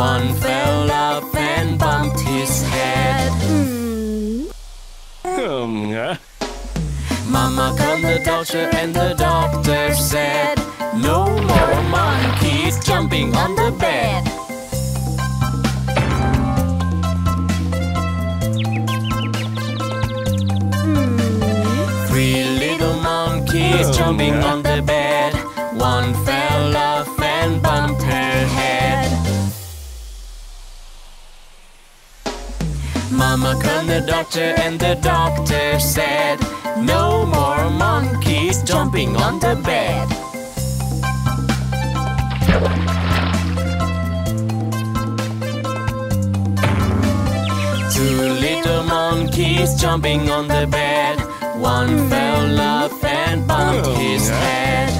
One fell off and bumped his head. Hmm. Hmm, Mama called the doctor and the doctor said, No more monkeys jumping on the bed. Hmm. Three little monkeys oh, jumping on the bed. Mama called the doctor and the doctor said, No more monkeys jumping on the bed. Two little monkeys jumping on the bed. One hmm. fell off and bumped oh, his head.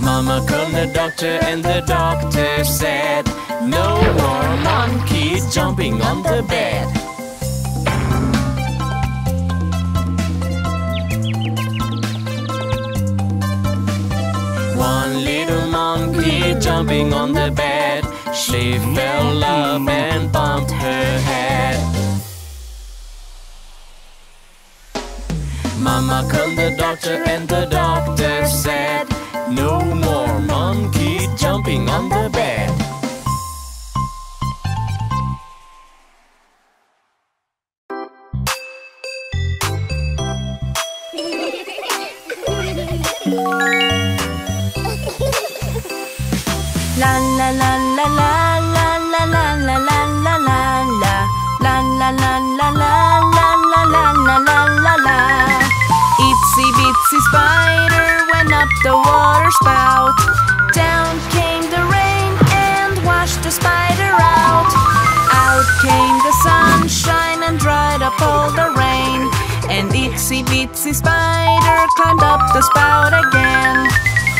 Mama called the doctor and the doctor said, No more monkeys jumping on the bed. One little monkey jumping on the bed. She fell off and bumped her head. Mama called the doctor and the doctor said, No more monkey jumping on the bed. Itsy bitsy spider went up the water spout Down came the rain and washed the spider out Out came the sunshine and dried up all the rain And itsy bitsy spider climbed up the spout again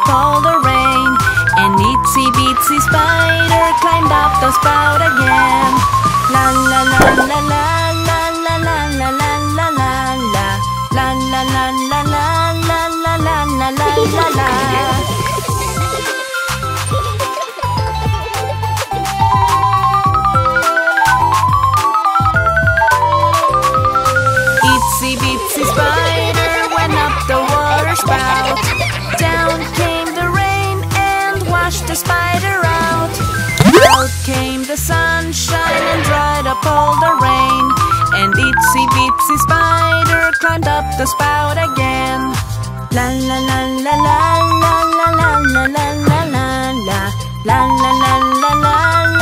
up all the rain And itsy bitsy spider climbed up the spout again La la la la la la la la la la la la la La la la la la la la la la la la la the spout again. La la la la la la la la la la la la la La la la la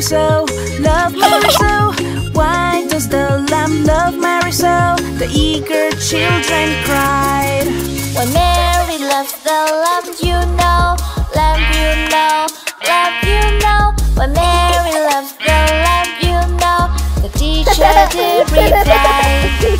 So, love Mary so. Why does the lamb love Mary so? The eager children cried. When Mary loves the lamb, you know, lamb, you know, lamb, you know. When Mary loves the lamb, you know, the teacher did reply.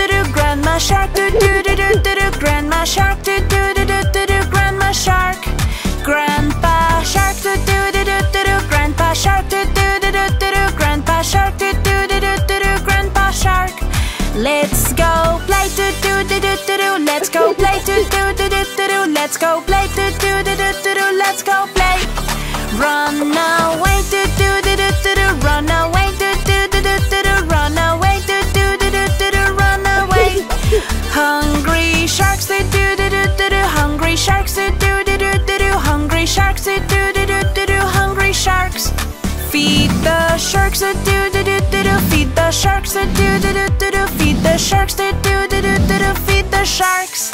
do do grandma shark do do do do do do grandma shark do do do do do do grandma shark. Grandpa shark do do do do do do grandpa shark do do do do do do grandpa shark do do do do do do grandpa shark. Let's go play do do do do do do let's go play do do do do do do let's go play do do do do do do let's go play. Run away do do do do do run away do do sharks do do do do do hungry sharks do do do do do hungry sharks do do do do do hungry sharks Feed the sharks do do do do do feed the sharks do do do do do feed the sharks do do do do do feed the sharks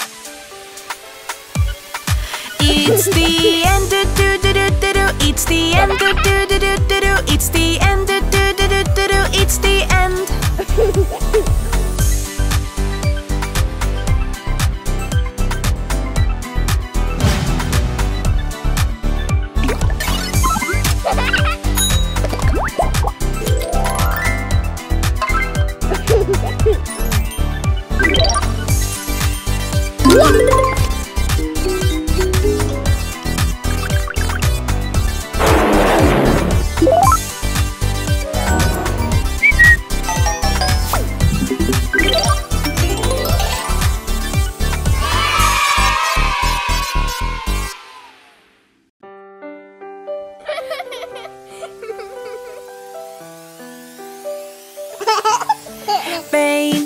it's the end do do do do do It's the end do do do do do It's the end do do do do do It's the end Baby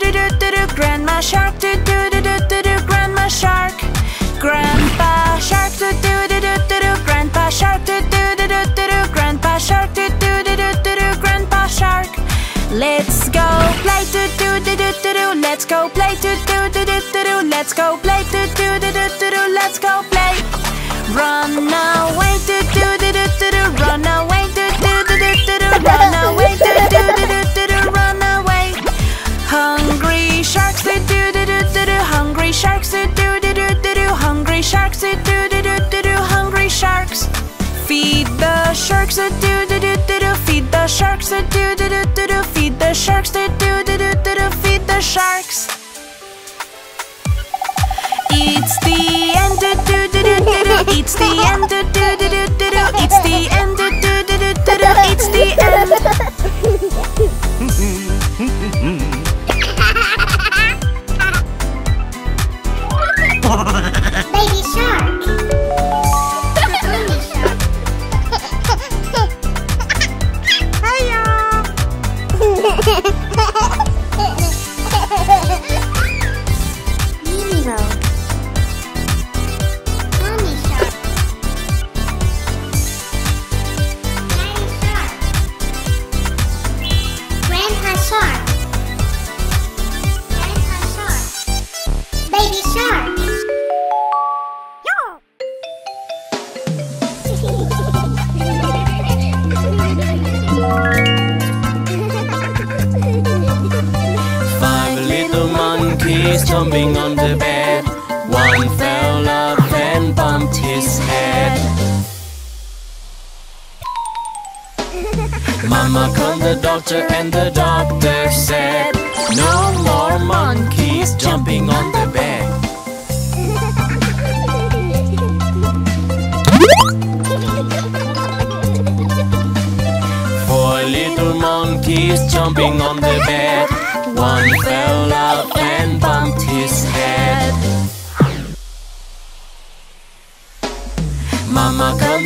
do do do grandma shark do do do do do do grandma shark. Grandpa shark do do do do do do grandpa shark do do do do do do grandpa shark do do do do do do grandpa shark. Let's go play do do do do do do let's go play do do do do do do let's go play do do do do do do let's go play. Run away do do do do do run away do do do do do run away do do do do sharks do do do do do do hungry sharks do do do do do do hungry sharks Feed the sharks do do do do do feed the sharks do do do do do feed the sharks do do do do do do feed the sharks It's the end do do do do do It's the end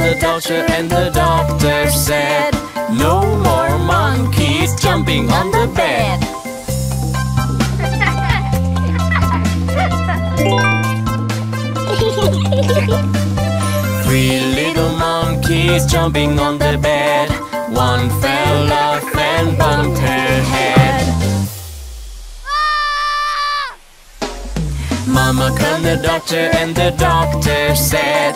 the doctor and the doctor said, No more monkeys jumping on the bed. Three little monkeys jumping on the bed. One fell off and bumped her head. Mama called the doctor and the doctor said,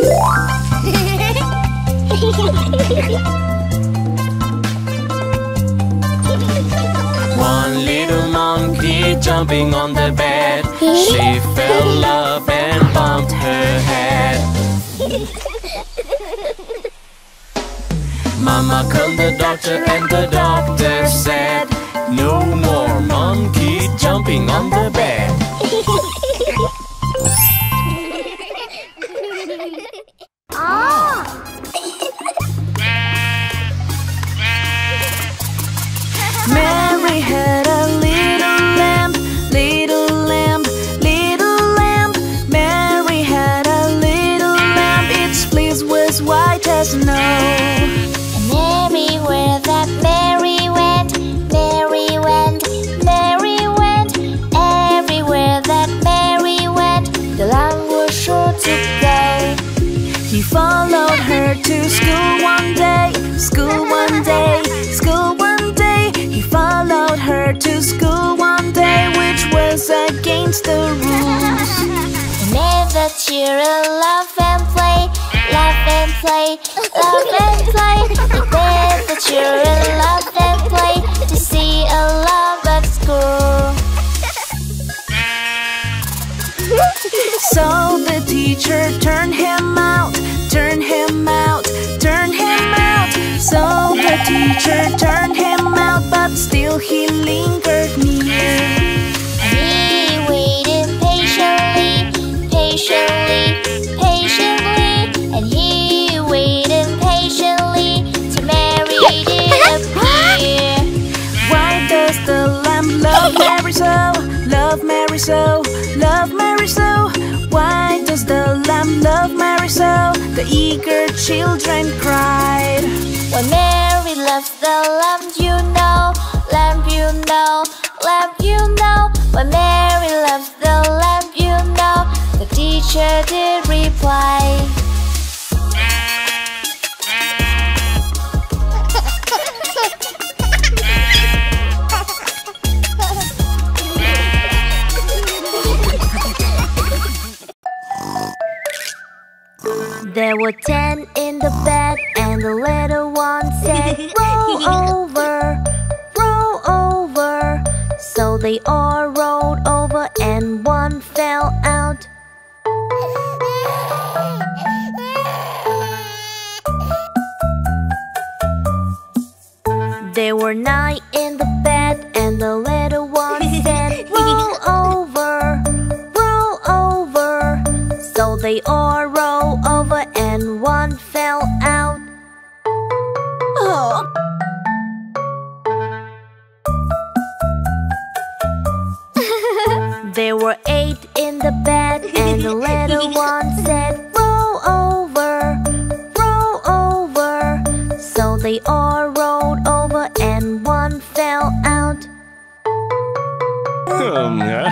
One little monkey jumping on the bed. She fell up and bumped her head. Mama called the doctor and the doctor said, No more monkey jumping on the bed. Mary so, love Mary so. Why does the lamb love Mary so? The eager children cried. When Mary loves the lamb, you know, lamb, you know, lamb, you know. When Mary loves the lamb, you know, the teacher did reply. There were ten in the bed, and the little one said, Roll over, roll over. So they all rolled over, and one fell out. There were nine in the bed, and the little There were eight in the bed, and the little one said, Roll over, roll over So they all rolled over and one fell out. Um, yeah.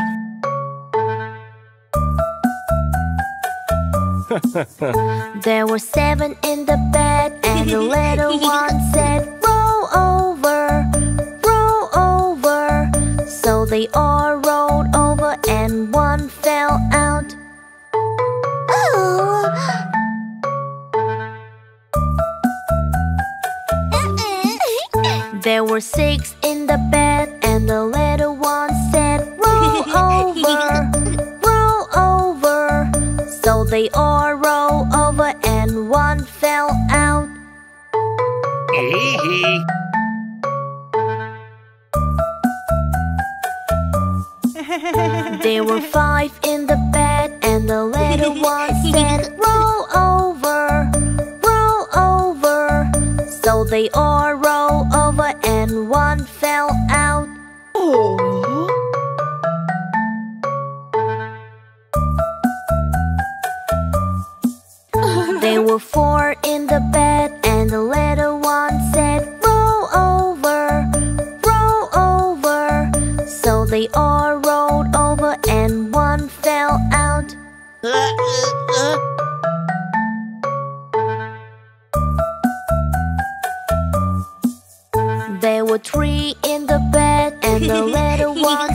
There were seven in the bed, and the little one said, Roll over, roll over. So they all rolled over, and one fell out. There were six in the bed, and the little one said, Roll over, roll over. So they all rolled over, and one fell out. There were five in the bed, and the little one said, Roll over, roll over. So they all rolled over, and one fell out. oh. There were four in the bed, and the little one said, Roll over, roll over. So they all rolled over, and one fell out. There were three in the bed, and the little one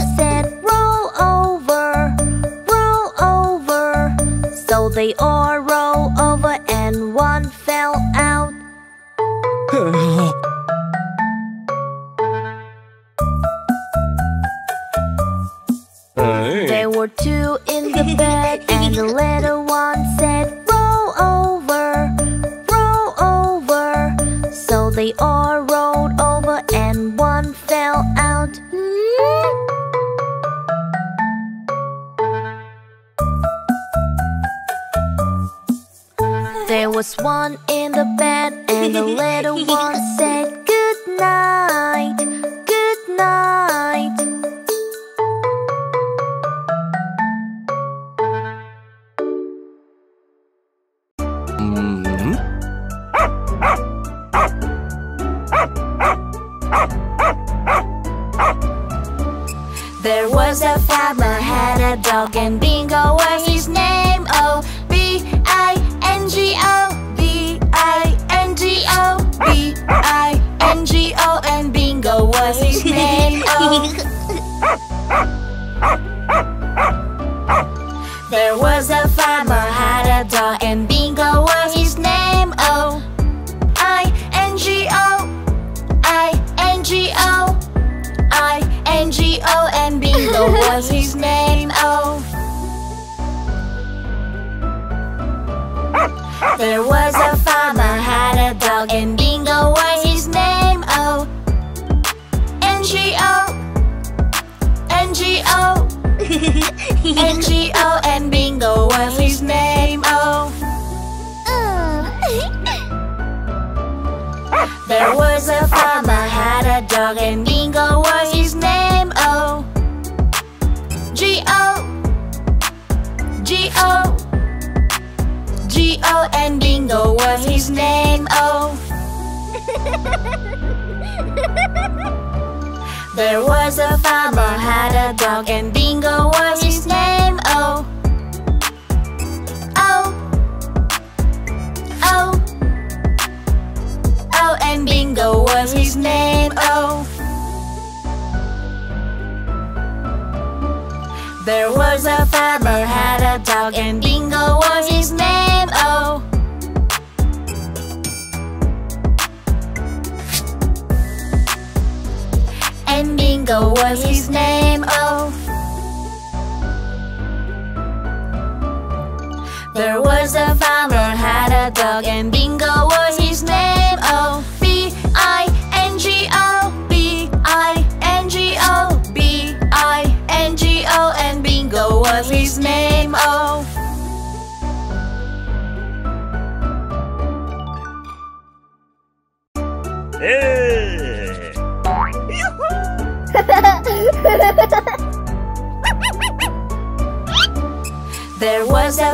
was one in the bed, and the little one said, Good night, good night. There was a farmer had a dog and Bingo His name. Oh. There was a farmer had a dog and Bingo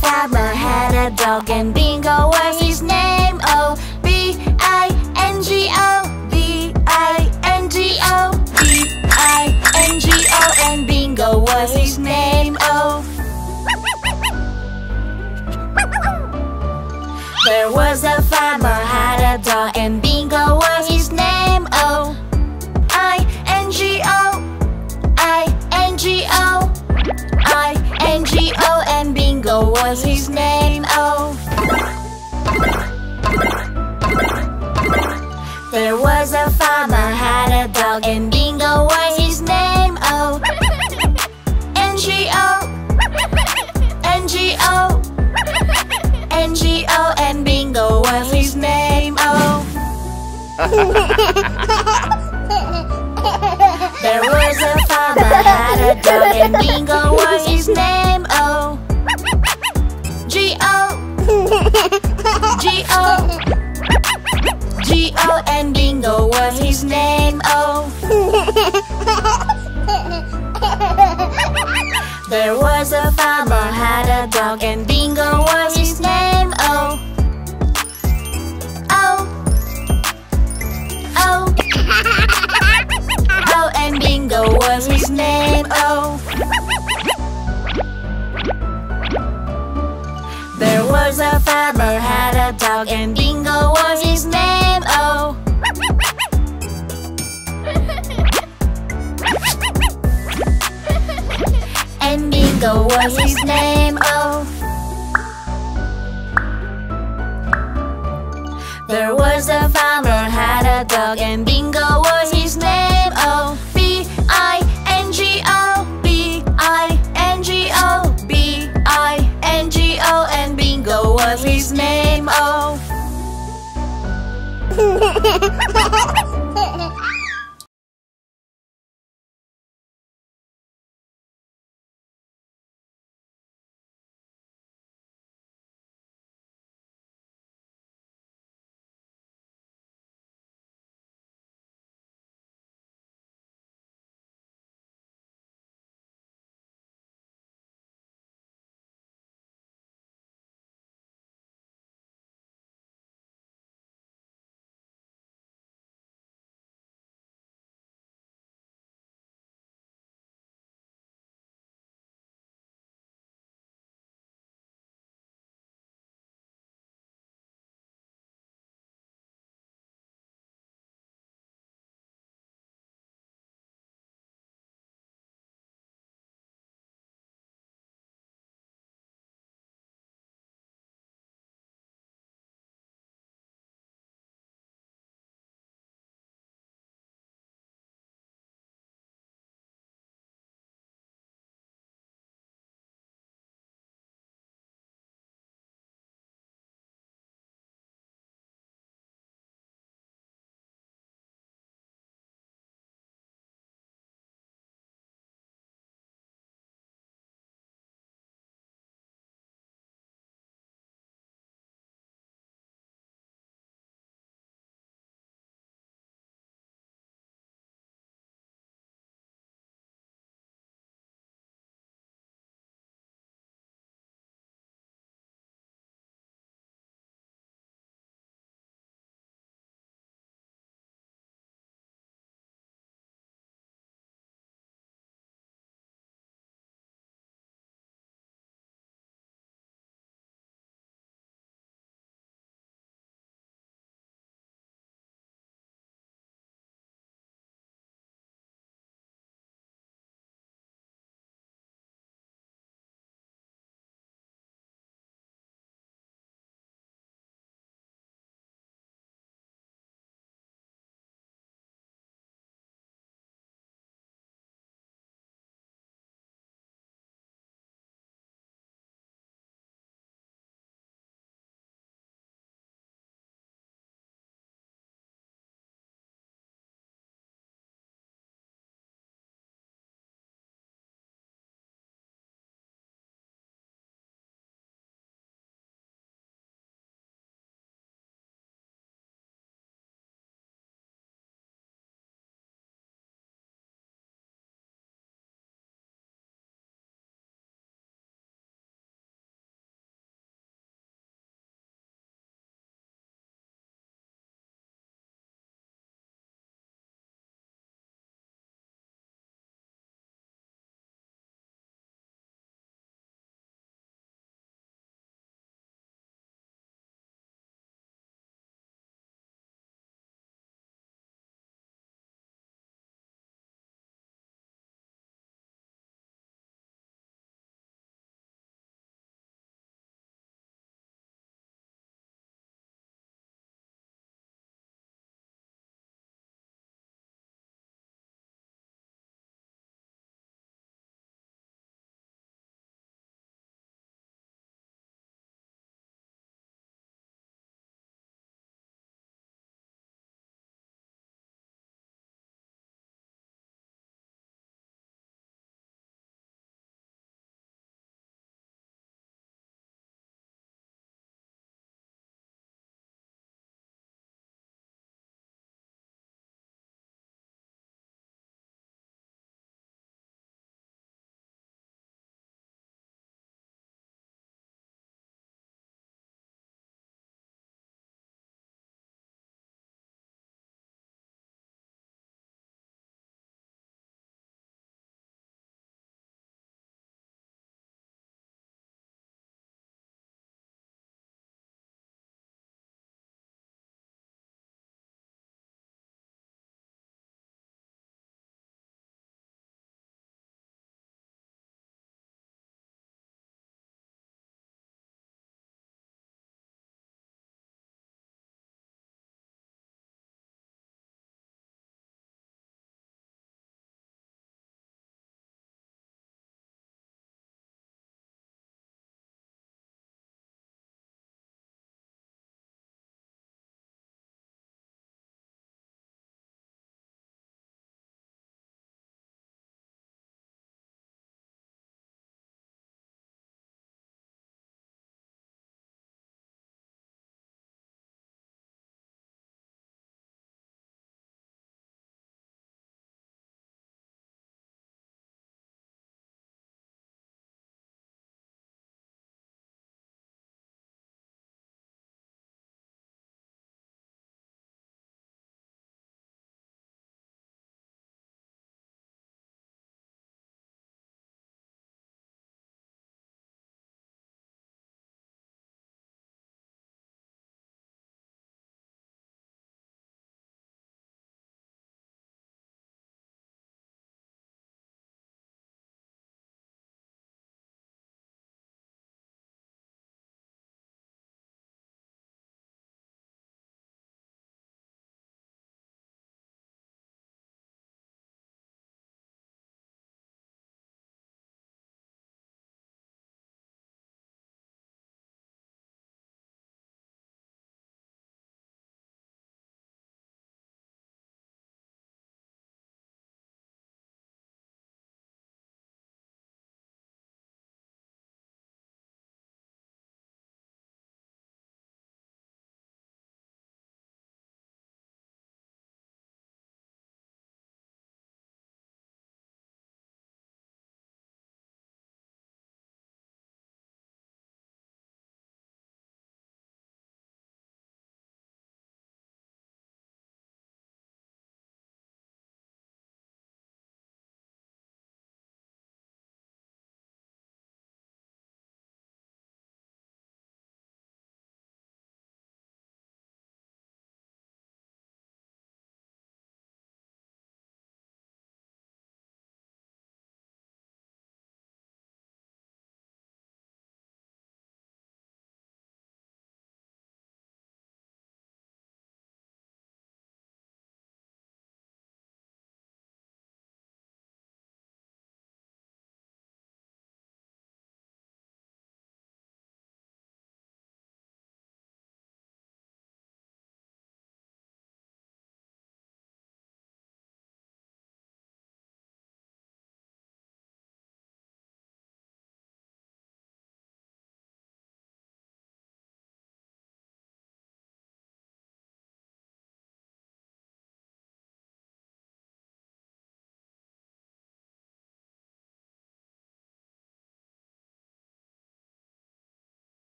Farmer had a dog and Bingo was his name. Oh, B-I-N-G-O B-I-N-G-O B-I-N-G-O And Bingo was his name. Oh There was a farmer had a dog and Bingo N-G-O, N-G-O and Bingo was his name. Oh. There was a farmer had a dog and Bingo was his name. Oh, G-O, G-O, G-O and Bingo was his name. Oh. There was a farmer had a dog and Bingo was his name. Oh. Oh. Oh. Oh, and Bingo was his name. Oh. There was a farmer had a dog and Bingo was his Bingo was his name. Oh. There was a farmer had a dog and Bingo was his name. Oh,